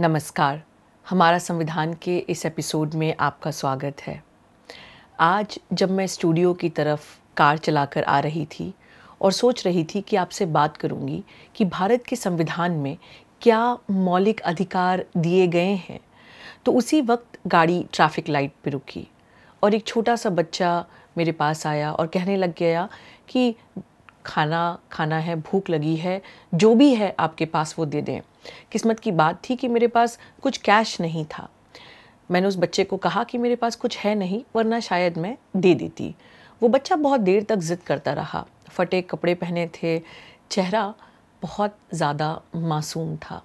नमस्कार। हमारा संविधान के इस एपिसोड में आपका स्वागत है। आज जब मैं स्टूडियो की तरफ़ कार चलाकर आ रही थी और सोच रही थी कि आपसे बात करूँगी कि भारत के संविधान में क्या मौलिक अधिकार दिए गए हैं तो उसी वक्त गाड़ी ट्रैफ़िक लाइट पर रुकी और एक छोटा सा बच्चा मेरे पास आया और कहने लग गया कि खाना खाना है, भूख लगी है, जो भी है आपके पास वो दे दें। किस्मत की बात थी कि मेरे पास कुछ कैश नहीं था। मैंने उस बच्चे को कहा कि मेरे पास कुछ है नहीं, वरना शायद मैं दे देती। वो बच्चा बहुत देर तक ज़िद करता रहा। फटे कपड़े पहने थे। चेहरा बहुत ज़्यादा मासूम था।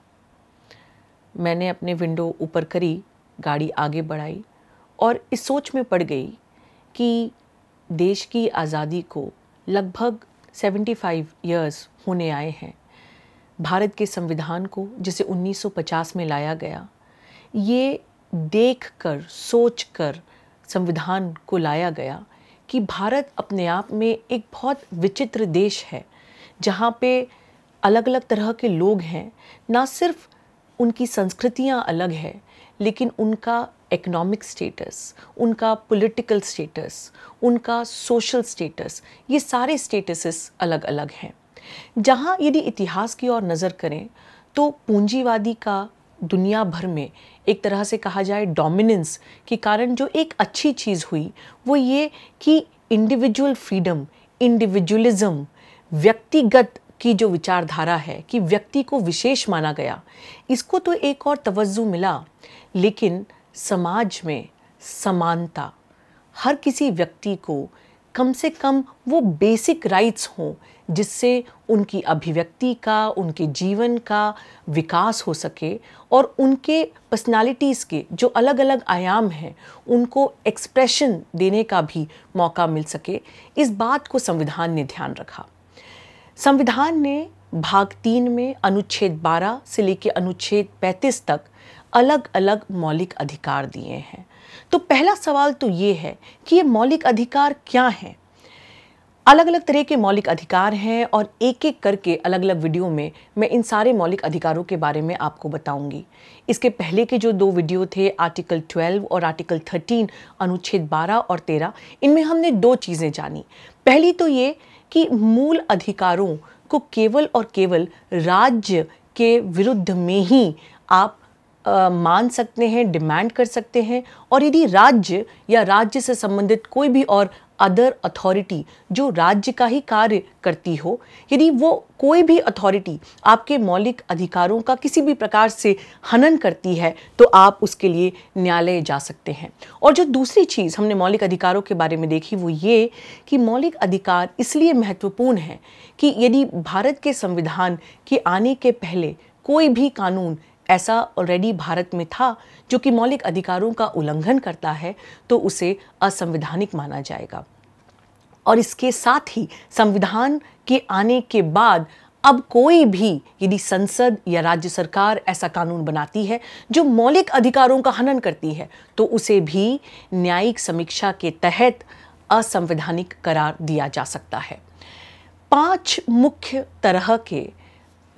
मैंने अपने विंडो ऊपर करी, गाड़ी आगे बढ़ाई और इस सोच में पड़ गई कि देश की आज़ादी को लगभग 75 ईयर्स होने आए हैं। भारत के संविधान को, जिसे 1950 में लाया गया, ये देख कर सोच कर संविधान को लाया गया कि भारत अपने आप में एक बहुत विचित्र देश है, जहाँ पे अलग अलग तरह के लोग हैं, ना सिर्फ़ उनकी संस्कृतियाँ अलग है, लेकिन उनका इकोनॉमिक स्टेटस उनका पॉलिटिकल स्टेटस उनका सोशल स्टेटस ये सारे स्टेटसेस अलग अलग हैं। जहाँ यदि इतिहास की ओर नज़र करें तो पूंजीवादी का दुनिया भर में एक तरह से कहा जाए डोमिनेंस के कारण जो एक अच्छी चीज़ हुई, वो ये कि इंडिविजुअल फ्रीडम इंडिविजुअलिज्म व्यक्तिगत की जो विचारधारा है कि व्यक्ति को विशेष माना गया, इसको तो एक और तवज्जो मिला। लेकिन समाज में समानता, हर किसी व्यक्ति को कम से कम वो बेसिक राइट्स हों, जिससे उनकी अभिव्यक्ति का, उनके जीवन का विकास हो सके और उनके पर्सनालिटीज़ के जो अलग अलग आयाम हैं, उनको एक्सप्रेशन देने का भी मौका मिल सके। इस बात को संविधान ने ध्यान रखा। संविधान ने भाग तीन में अनुच्छेद 12 से लेकर अनुच्छेद 35 तक अलग अलग मौलिक अधिकार दिए हैं। तो पहला सवाल तो ये है कि ये मौलिक अधिकार क्या हैं? अलग अलग तरह के मौलिक अधिकार हैं और एक एक करके अलग अलग वीडियो में मैं इन सारे मौलिक अधिकारों के बारे में आपको बताऊँगी। इसके पहले के जो दो वीडियो थे, आर्टिकल 12 और आर्टिकल 13 अनुच्छेद 12 और 13 इनमें हमने दो चीज़ें जानी। पहली तो ये कि मूल अधिकारों को केवल और केवल राज्य के विरुद्ध में ही आप आ, मान सकते हैं डिमांड कर सकते हैं। और यदि राज्य या राज्य से संबंधित कोई भी और अदर अथॉरिटी जो राज्य का ही कार्य करती हो, यदि वो कोई भी अथॉरिटी आपके मौलिक अधिकारों का किसी भी प्रकार से हनन करती है तो आप उसके लिए न्यायालय जा सकते हैं। और जो दूसरी चीज़ हमने मौलिक अधिकारों के बारे में देखी, वो ये कि मौलिक अधिकार इसलिए महत्वपूर्ण है कि यदि भारत के संविधान के आने के पहले कोई भी कानून ऐसा ऑलरेडी भारत में था, जो कि मौलिक अधिकारों का उल्लंघन करता है तो उसे असंवैधानिक माना जाएगा। और इसके साथ ही संविधान के आने के बाद अब कोई भी यदि संसद या राज्य सरकार ऐसा कानून बनाती है, जो मौलिक अधिकारों का हनन करती है तो उसे भी न्यायिक समीक्षा के तहत असंवैधानिक करार दिया जा सकता है। पाँच मुख्य तरह के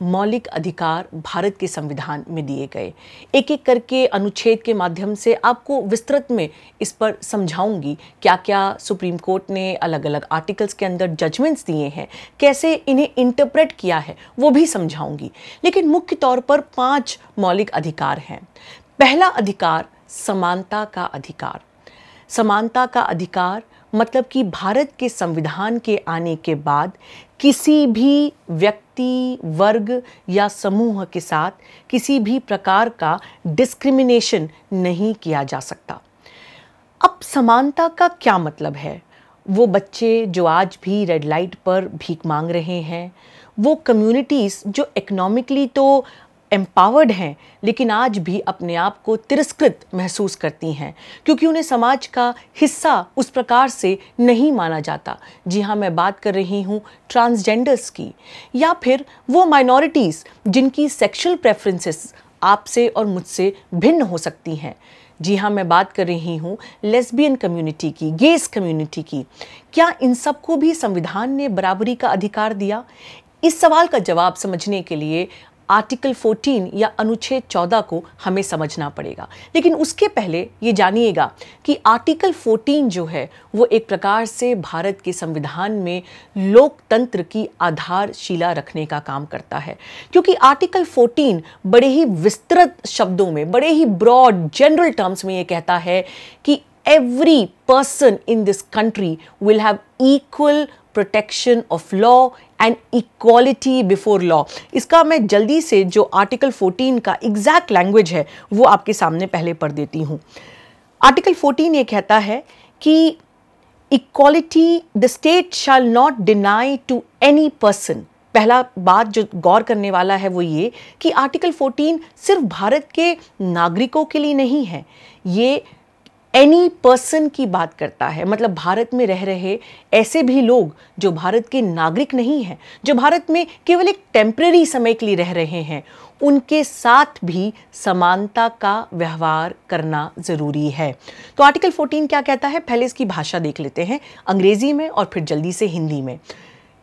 मौलिक अधिकार भारत के संविधान में दिए गए। एक एक करके अनुच्छेद के माध्यम से आपको विस्तृत में इस पर समझाऊँगी क्या क्या सुप्रीम कोर्ट ने अलग अलग आर्टिकल्स के अंदर जजमेंट्स दिए हैं, कैसे इन्हें इंटरप्रेट किया है, वो भी समझाऊँगी। लेकिन मुख्य तौर पर पाँच मौलिक अधिकार हैं। पहला अधिकार समानता का अधिकार। समानता का अधिकार मतलब कि भारत के संविधान के आने के बाद किसी भी व्यक्ति, वर्ग या समूह के साथ किसी भी प्रकार का डिस्क्रिमिनेशन नहीं किया जा सकता। अब समानता का क्या मतलब है? वो बच्चे जो आज भी रेड लाइट पर भीख मांग रहे हैं, वो कम्युनिटीज़ जो इकोनॉमिकली तो एम्पावर्ड हैं, लेकिन आज भी अपने आप को तिरस्कृत महसूस करती हैं, क्योंकि उन्हें समाज का हिस्सा उस प्रकार से नहीं माना जाता। जी हाँ मैं बात कर रही हूँ ट्रांसजेंडर्स की, या फिर वो माइनॉरिटीज़ जिनकी सेक्शुअल प्रेफरेंसेस आपसे और मुझसे भिन्न हो सकती हैं। जी हाँ मैं बात कर रही हूँ लेस्बियन कम्युनिटी की गेस कम्युनिटी की। क्या इन सबको भी संविधान ने बराबरी का अधिकार दिया? इस सवाल का जवाब समझने के लिए आर्टिकल 14 या अनुच्छेद 14 को हमें समझना पड़ेगा। लेकिन उसके पहले ये जानिएगा कि आर्टिकल 14 जो है, वो एक प्रकार से भारत के संविधान में लोकतंत्र की आधारशिला रखने का काम करता है। क्योंकि आर्टिकल 14 बड़े ही विस्तृत शब्दों में, बड़े ही ब्रॉड जनरल टर्म्स में ये कहता है कि every person in this country will have equal protection of law and equality before law इसका मैं जल्दी से जो आर्टिकल 14 का एग्जैक्ट लैंग्वेज है, वो आपके सामने पहले पढ़ देती हूँ। आर्टिकल 14 ये कहता है कि equality the state shall not deny to any person पहला बात जो गौर करने वाला है वो ये कि आर्टिकल 14 सिर्फ़ भारत के नागरिकों के लिए नहीं है। ये एनी पर्सन की बात करता है मतलब भारत में रह रहे ऐसे भी लोग जो भारत के नागरिक नहीं हैं, जो भारत में केवल एक टेम्परेरी समय के लिए रह रहे हैं, उनके साथ भी समानता का व्यवहार करना ज़रूरी है। तो आर्टिकल 14 क्या कहता है? पहले इसकी भाषा देख लेते हैं, अंग्रेज़ी में और फिर जल्दी से हिंदी में।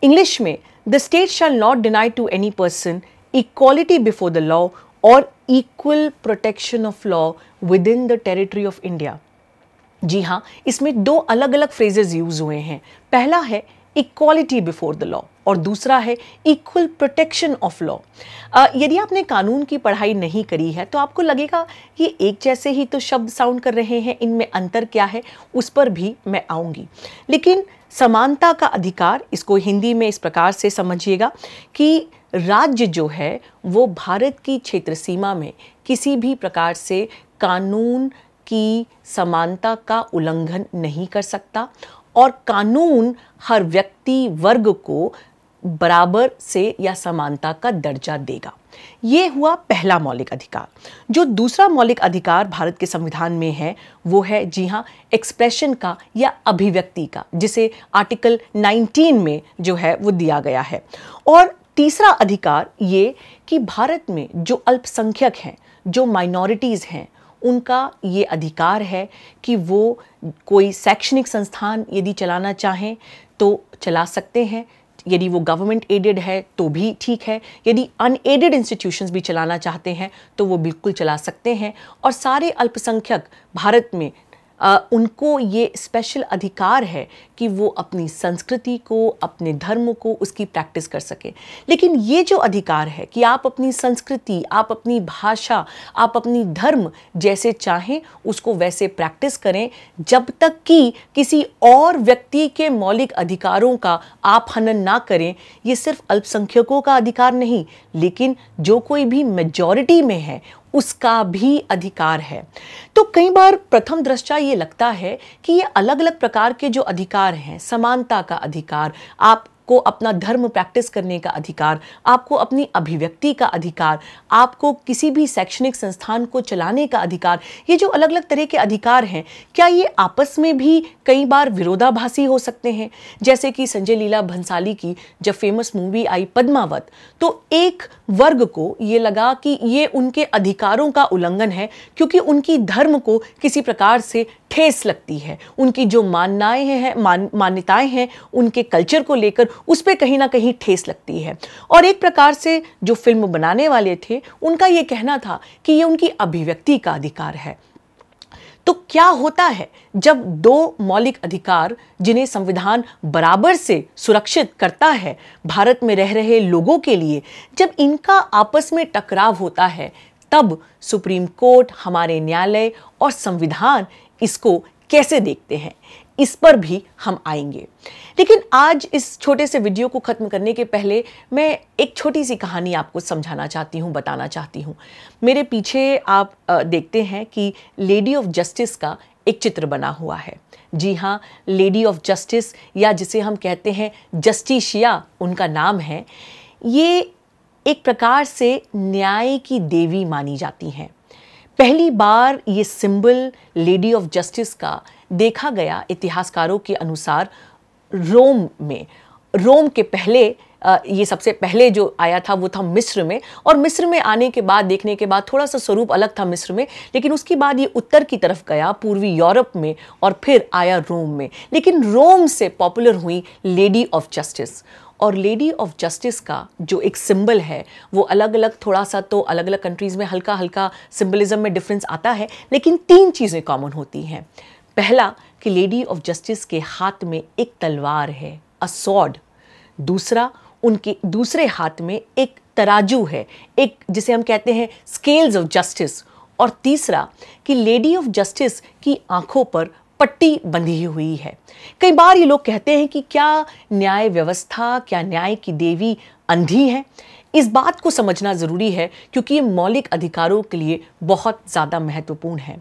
इंग्लिश में the state shall not deny to any person equality before the law और equal protection of law within the territory of India जी हाँ इसमें दो अलग अलग फ्रेजेज यूज़ हुए हैं। पहला है इक्वालिटी बिफोर द लॉ और दूसरा है इक्वल प्रोटेक्शन ऑफ़ लॉ यदि आपने कानून की पढ़ाई नहीं करी है तो आपको लगेगा, ये एक जैसे ही तो शब्द साउंड कर रहे हैं, इनमें अंतर क्या है, उस पर भी मैं आऊँगी। लेकिन समानता का अधिकार, इसको हिंदी में इस प्रकार से समझिएगा कि राज्य जो है, वो भारत की क्षेत्र सीमा में किसी भी प्रकार से कानून की समानता का उल्लंघन नहीं कर सकता और कानून हर व्यक्ति वर्ग को बराबर से या समानता का दर्जा देगा। ये हुआ पहला मौलिक अधिकार। जो दूसरा मौलिक अधिकार भारत के संविधान में है, वो है जी हाँ एक्सप्रेशन का या अभिव्यक्ति का, जिसे आर्टिकल 19 में जो है, वो दिया गया है। और तीसरा अधिकार ये कि भारत में जो अल्पसंख्यक हैं, जो माइनॉरिटीज़ हैं उनका ये अधिकार है कि वो कोई शैक्षणिक संस्थान यदि चलाना चाहें तो चला सकते हैं। यदि वो गवर्नमेंट एडेड है तो भी ठीक है। यदि अनएडेड इंस्टीट्यूशंस भी चलाना चाहते हैं तो वो बिल्कुल चला सकते हैं। और सारे अल्पसंख्यक भारत में उनको ये स्पेशल अधिकार है कि वो अपनी संस्कृति को, अपने धर्म को उसकी प्रैक्टिस कर सके। लेकिन ये जो अधिकार है कि आप अपनी संस्कृति, आप अपनी भाषा, आप अपनी धर्म जैसे चाहें, उसको वैसे प्रैक्टिस करें, जब तक कि किसी और व्यक्ति के मौलिक अधिकारों का आप हनन ना करें, ये सिर्फ़ अल्पसंख्यकों का अधिकार नहीं, लेकिन जो कोई भी मेजॉरिटी में है उसका भी अधिकार है। तो कई बार प्रथम दृष्टा ये लगता है कि ये अलग अलग प्रकार के जो अधिकार हैं, समानता का अधिकार, आप आपको अपना धर्म प्रैक्टिस करने का अधिकार, आपको अपनी अभिव्यक्ति का अधिकार, आपको किसी भी शैक्षणिक संस्थान को चलाने का अधिकार, ये जो अलग अलग तरह के अधिकार हैं, क्या ये आपस में भी कई बार विरोधाभासी हो सकते हैं? जैसे कि संजय लीला भंसाली की जब फ़ेमस मूवी आई पद्मावत तो एक वर्ग को ये लगा कि ये उनके अधिकारों का उल्लंघन है, क्योंकि उनकी धर्म को किसी प्रकार से ठेस लगती है। उनकी जो मान्यताएँ हैं, मान, मान्यताएँ हैं, उनके कल्चर को लेकर उस पर कहीं ना कहीं ठेस लगती है। और एक प्रकार से जो फ़िल्म बनाने वाले थे, उनका ये कहना था कि ये उनकी अभिव्यक्ति का अधिकार है। तो क्या होता है जब दो मौलिक अधिकार जिन्हें संविधान बराबर से सुरक्षित करता है, भारत में रह रहे लोगों के लिए, जब इनका आपस में टकराव होता है, तब सुप्रीम कोर्ट, हमारे न्यायालय और संविधान इसको कैसे देखते हैं? इस पर भी हम आएँगे। लेकिन आज इस छोटे से वीडियो को ख़त्म करने के पहले मैं एक छोटी सी कहानी आपको समझाना चाहती हूँ, बताना चाहती हूँ। मेरे पीछे आप देखते हैं कि लेडी ऑफ़ जस्टिस का एक चित्र बना हुआ है। जी हाँ लेडी ऑफ़ जस्टिस या जिसे हम कहते हैं जस्टिशिया उनका नाम है। ये एक प्रकार से न्याय की देवी मानी जाती हैं। पहली बार ये सिंबल लेडी ऑफ़ जस्टिस का देखा गया इतिहासकारों के अनुसार रोम में, रोम के पहले ये सबसे पहले जो आया था वो था मिस्र में और मिस्र में आने के बाद, देखने के बाद थोड़ा सा स्वरूप अलग था मिस्र में, लेकिन उसके बाद ये उत्तर की तरफ़ गया, पूर्वी यूरोप में और फिर आया रोम में। लेकिन रोम से पॉपुलर हुई लेडी ऑफ़ जस्टिस और लेडी ऑफ़ जस्टिस का जो एक सिंबल है, वो अलग अलग थोड़ा सा तो अलग अलग कंट्रीज़ में हल्का हल्का सिंबलिज्म में डिफरेंस आता है, लेकिन तीन चीज़ें कॉमन होती हैं। पहला, कि लेडी ऑफ़ जस्टिस के हाथ में एक तलवार है, अ सॉड। दूसरा, उनके दूसरे हाथ में एक तराजू है, एक जिसे हम कहते हैं स्केल्स ऑफ़ जस्टिस और तीसरा, कि लेडी ऑफ़ जस्टिस की आँखों पर पट्टी बंधी हुई है। कई बार ये लोग कहते हैं कि क्या न्याय व्यवस्था, क्या न्याय की देवी अंधी है? इस बात को समझना ज़रूरी है क्योंकि ये मौलिक अधिकारों के लिए बहुत ज़्यादा महत्वपूर्ण है।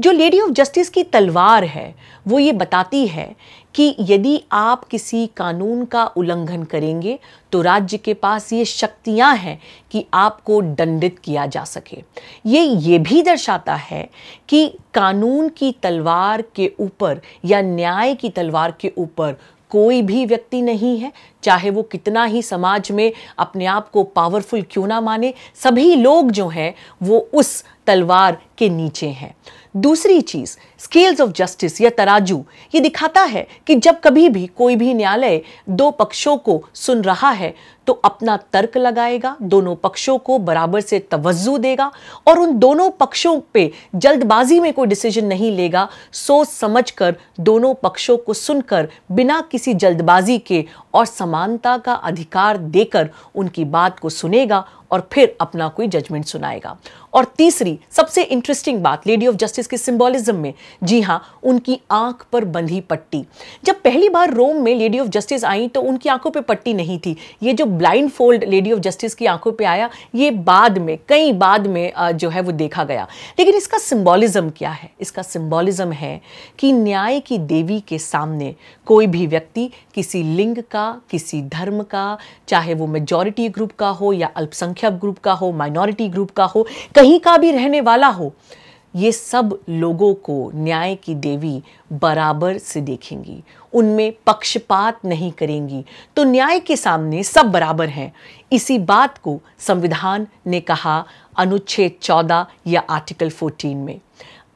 जो लेडी ऑफ़ जस्टिस की तलवार है, वो ये बताती है कि यदि आप किसी कानून का उल्लंघन करेंगे तो राज्य के पास ये शक्तियाँ हैं कि आपको दंडित किया जा सके। ये ये भी दर्शाता है कि कानून की तलवार के ऊपर या न्याय की तलवार के ऊपर कोई भी व्यक्ति नहीं है चाहे वो कितना ही समाज में अपने आप को पावरफुल क्यों ना माने, सभी लोग जो हैं, वो उस तलवार के नीचे हैं। दूसरी चीज़ स्केल्स ऑफ़ जस्टिस या तराजू, ये दिखाता है कि जब कभी भी कोई भी न्यायालय दो पक्षों को सुन रहा है तो अपना तर्क लगाएगा, दोनों पक्षों को बराबर से तवज्जो देगा और उन दोनों पक्षों पे जल्दबाजी में कोई डिसीज़न नहीं लेगा, सोच समझकर दोनों पक्षों को सुनकर बिना किसी जल्दबाजी के और समानता का अधिकार देकर उनकी बात को सुनेगा और फिर अपना कोई जजमेंट सुनाएगा। और तीसरी, सबसे इंटरेस्टिंग बात लेडी ऑफ़ जस्टिस के सिंबोलिज्म में, जी हाँ उनकी आँख पर बंधी पट्टी। जब पहली बार रोम में लेडी ऑफ़ जस्टिस आई तो उनकी आँखों पे पट्टी नहीं थी। ये जो blindfold lady of justice की आँखों पे आया, ये बाद में, कई बाद में जो है वो देखा गया। लेकिन इसका सिंबोलिज्म क्या है? इसका सिंबोलिज्म है कि न्याय की देवी के सामने कोई भी व्यक्ति किसी लिंग का, किसी धर्म का, चाहे वो मेजॉरिटी ग्रुप का हो या अल्पसंख्यक ग्रुप का हो माइनॉरिटी ग्रुप का हो, कहीं का भी रहने वाला हो, ये सब लोगों को न्याय की देवी बराबर से देखेंगी। उनमें पक्षपात नहीं करेंगी। तो न्याय के सामने सब बराबर हैं। इसी बात को संविधान ने कहा अनुच्छेद 14 या आर्टिकल 14 में।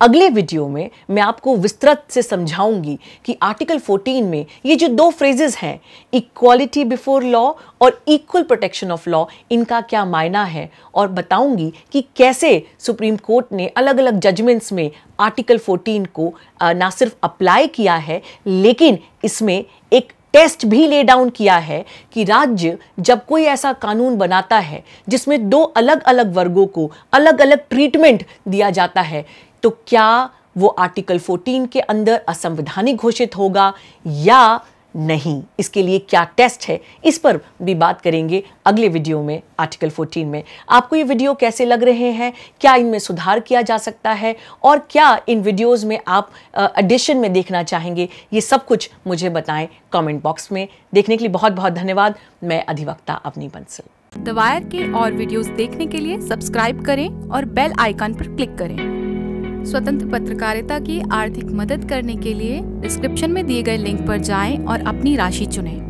अगले वीडियो में मैं आपको विस्तृत से समझाऊँगी कि आर्टिकल 14 में ये जो दो फ्रेजेस हैं इक्वालिटी बिफोर लॉ और इक्वल प्रोटेक्शन ऑफ़ लॉ इनका क्या मायना है? और बताऊँगी कि कैसे सुप्रीम कोर्ट ने अलग अलग जजमेंट्स में आर्टिकल 14 को ना सिर्फ़ अप्लाई किया है, लेकिन इसमें एक टेस्ट भी ले डाउन किया है कि राज्य जब कोई ऐसा कानून बनाता है, जिसमें दो अलग अलग वर्गों को अलग अलग ट्रीटमेंट दिया जाता है तो क्या वो आर्टिकल 14 के अंदर असंवैधानिक घोषित होगा या नहीं? इसके लिए क्या टेस्ट है? इस पर भी बात करेंगे अगले वीडियो में, आर्टिकल 14 में। आपको ये वीडियो कैसे लग रहे हैं? क्या इनमें सुधार किया जा सकता है? और क्या इन वीडियोस में आप एडिशन में देखना चाहेंगे? ये सब कुछ मुझे बताएँ कमेंट बॉक्स में। देखने के लिए बहुत बहुत धन्यवाद। मैं अधिवक्ता अवनी बंसल। दवायर के और वीडियोस देखने के लिए सब्सक्राइब करें और बेल आइकन पर क्लिक करें। स्वतंत्र पत्रकारिता की आर्थिक मदद करने के लिए डिस्क्रिप्शन में दिए गए लिंक पर जाएँ और अपनी राशि चुनें।